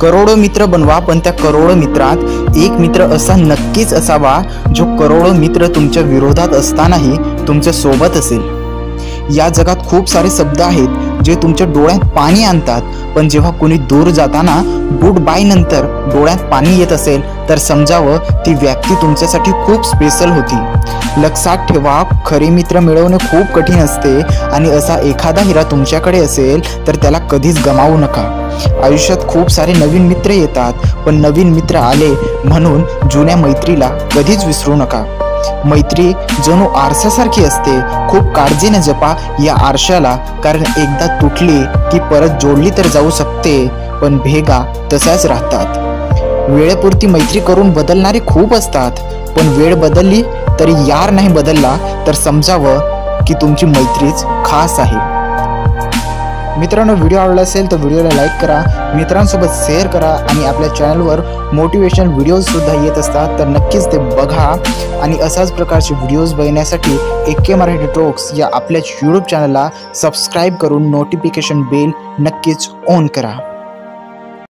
करोडो मित्र बनवा पण त्या करोडो मित्रात एक मित्र असा नक्कीच असावा जो करोडो मित्र तुमच्या विरोधात असतानाही तुमच्यासोबत असेल. या जगात खूप सारे शब्द आहेत जे तुमच्या डोळ्यात पाणी आणतात पण जेव्हा कोणी दूर जाताना गुड बाय नंतर डोळ्यात पाणी येत असेल तर समजावं ती व्यक्ती तुमच्यासाठी खूप स्पेशल होती. लक्षात ठेवा खरे मित्र मिळवणे खूप कठीण असते आणि असा एखादा हिरा तुमच्याकडे असेल तर त्याला कधीच गमावू नका. आयुष्यात खूप सारे नवीन मित्र येतात पण नवीन मित्र आले म्हणून जुन्या मैत्रीला कधीच विसरू नका. मैत्री जणू आरशासारखी असते खूप काळजीने जपा या आरशाला कारण एकदा तुटली की परत जोडली तर जाऊ शकते पण भेगा तशाच राहतात. वेळेपुरती मैत्री करून बदलणारे खूप असतात. पण वेळ बदलली तरी यार नाही बदलला तर समजावं की तुमची मैत्रीच खास आहे. मित्रांनो व्हिडिओ आवडला असेल तर व्हिडिओला लाईक करा. मित्रांसोबत शेअर करा आणि आपल्या चॅनलवर मोटिवेशनल व्हिडिओजसुद्धा येत असतात तर नक्कीच ते बघा. आणि अशाच प्रकारचे व्हिडिओज बघण्यासाठी ए के मराठी टॉक्स या आपल्या यूट्यूब चॅनलला सबस्क्राईब करून नोटिफिकेशन बेल नक्कीच ऑन करा.